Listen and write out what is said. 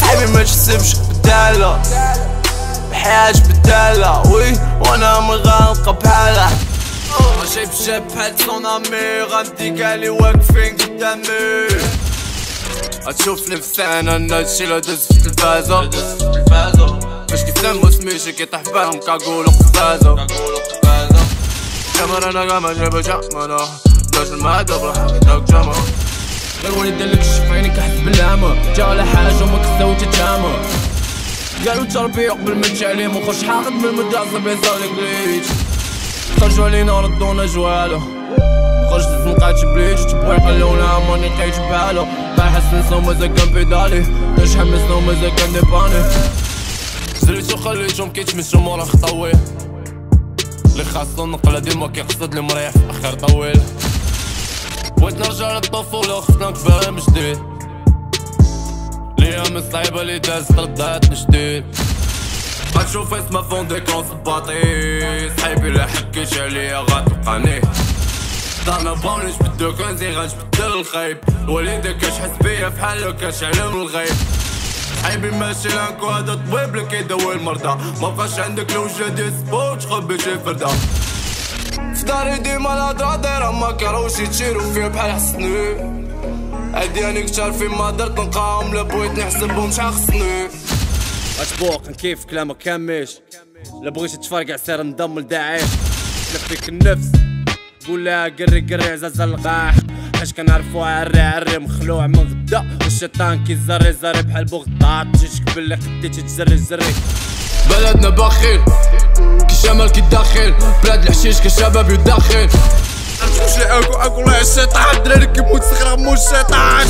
صاحبي ما تشسبش قدالة الحياة بدالة. وي وأنا مغرقة بحالها ما شايف شاب بحال سون امي غادي قالي واقفين قدامي غتشوفني في أنا نادشي لو داز في التلفازة باش كيفهم سميشي كيطيح بهم كاقول قفازة. كاميرا أنا كاميرا جابجا مانا داش المادا بروح داك جاما غير وليد دلك الشفايني كحس بالعامة جا على حاجة وما كساو تتعامى قالوا تربية قبل ما التعليم وخش حاقد من المدرسة بيصار الانجليز خرجوا علينا ردونا جوالو خرجت زنقات بليج تبويق اللونا ماني لقيت بالو باحس نسا ومازال كان بيدالي باش حمسنا ومازال كان ديباني زريتو خليتهم كيتمشوا مورا خطوي اللي خاصو نقلة ديما كيقصد لي مريح في أخر طويل. بغيت نرجع للطفولة خصنا كبار من جديد الأيام الصعيبة اللي دازت ردات جديد غتشوف اسمها فوندي كون صباطي صحيبي لا حكيش عليا غتلقاني دارنا بوني جبدو كنزي الخيب وليدك كتحس بيا فحال كتعلم الغيب صحيبي ماشي لانكو هذا طبيب اللي كيداوي المرضى ما بقاش عندك الوجه ديال سبو تخبي شي فرده في داري ديما الهضرة دايرة ما كروش يتشيرو فيا بحال حسني عدياني كتار في ما درت نلقاهم لا بغيت نحسبهم شحال خصني اشبوق كيف كلامك؟ كامش. لا بغيت تفرقع سير نضم لداعش. فيك النفس. قول لها قري قري عزاز القاح. حاش كنعرفو عري عري مخلوع من غدا. والشيطان كيزري زري بحال بغطاط. جيتك باللي خديتي تزري زري. بلدنا بخيل كي شمال كي داخل. بلاد الحشيش كشباب يدخل نمشي اكو الشيطان دراري كيموت مو الشيطان